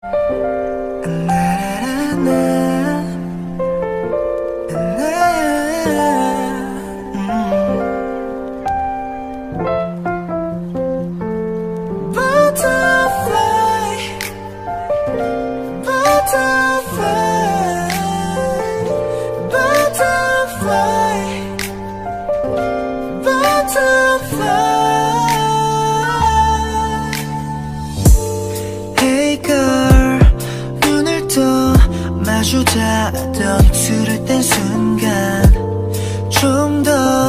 Butterfly, 마주자던 입술을 뗀 순간 좀 더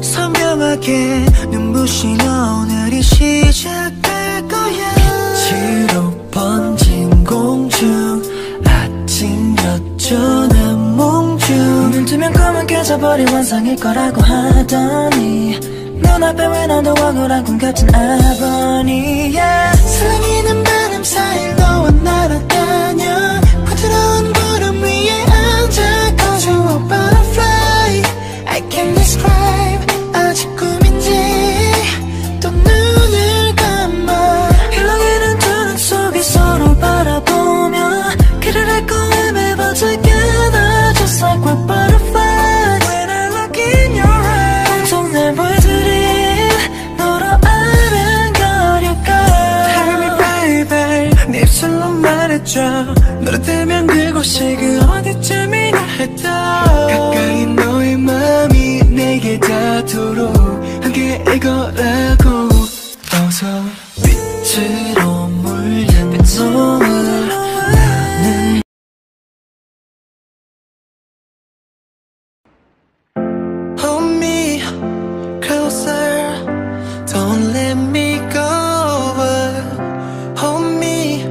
선명하게 눈부신 오늘이 시작될 거야 빛으로 번진 공중 아침 여전한 몽중 눈 뜨면 꿈은 깨져버린 환상일 거라고 하더니 눈앞에 왜 나도 억울한 꿈 같은 아버니 yeah. 사랑이는 바 like we're butterflies When I look in your eyes 온통 날 물들인 너로 아른거릴까 Tell me baby 네 입술로 말해줘 노릇되면 그곳이 그 어디쯤이나 해도 closer. Don't let me go Hold me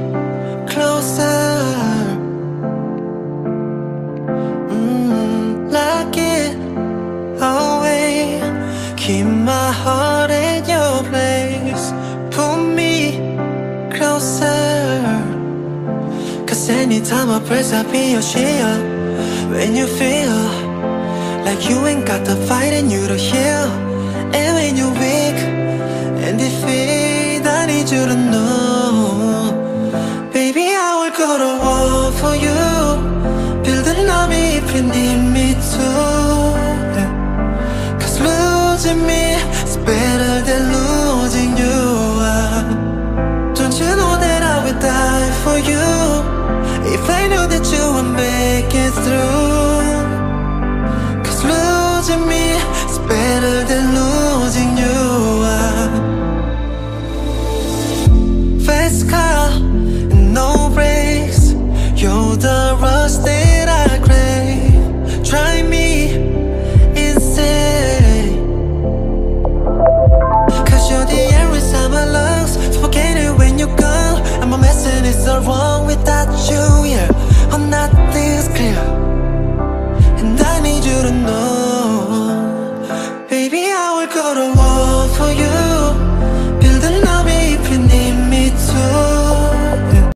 closer. Mm, Lock it away Keep my heart at your place. Pull me closer. Cause anytime I press I'll be your shield When you feel like you ain't got the fight and you to heal And when you're weak and defeat I need you to know Baby I will go to war for you. Build an army if you need me to. Cause losing me is better than Fast car no brakes. You're the rush that I crave. Drive me insane Cause you're the air inside my lungs. Suffocating when you're gone. I'm a mess and it's all wrong without you here Oh, nothing's clear. And I need you to know. Baby, I will go to war